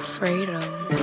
Freedom.